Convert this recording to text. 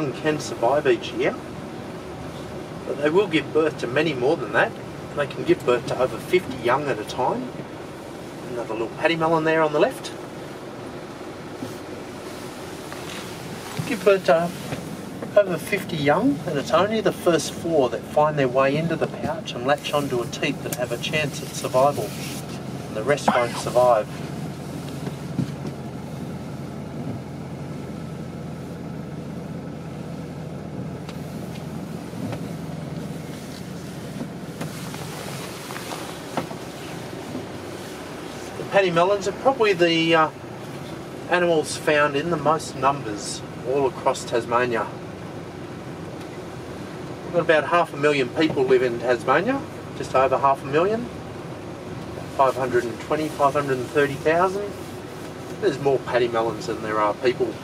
young can survive each year, but they will give birth to many more than that. They can give birth to over 50 young at a time. Another little pademelon there on the left. Give birth to over 50 young, and it's only the first four that find their way into the pouch and latch onto a teat that have a chance at survival. And the rest won't survive. Paddy melons are probably the uh, animals found in the most numbers all across Tasmania. We've got about half a million people live in Tasmania, just over half a million. 520, 530,000. There's more pademelons than there are people